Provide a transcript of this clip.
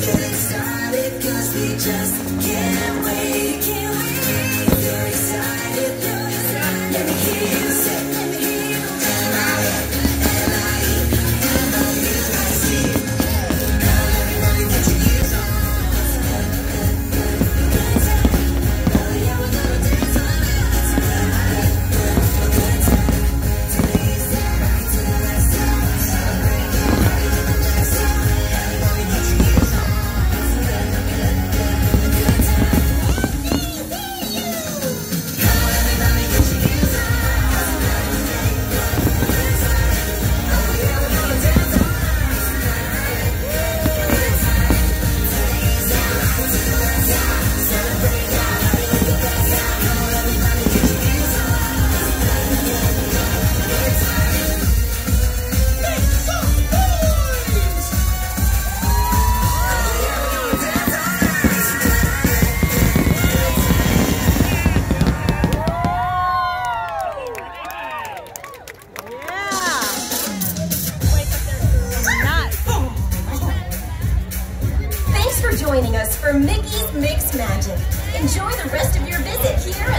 Let's get started, cause we just can't wait, can't wait. Joining us for Mickey's Mix Magic. Enjoy the rest of your visit here at